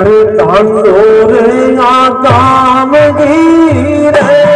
अरे धान रे आ काम जीवन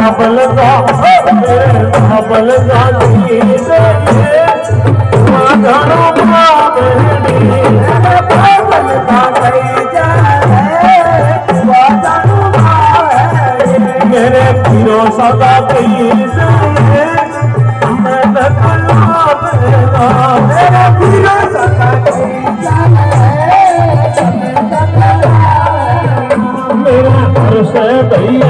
धबलदा धबलदा माधरो धबलदा मेरे पीरो सदा प्लीज़ मैं धबला मेरे पीरो सदा प्लीज़ मेरा भरोसा भैया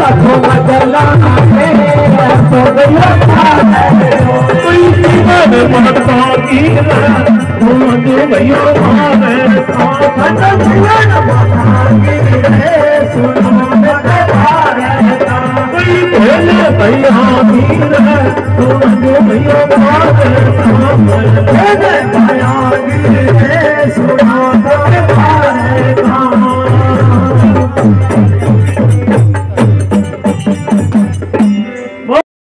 लखो मजला कोई जीवन मत पाती तुम तो भैया मारे खत्म जीवन पाती सुनो कोई खेल भैया मीर तुम तो भैया मारे खेल भैया मीर सुनो तो मारे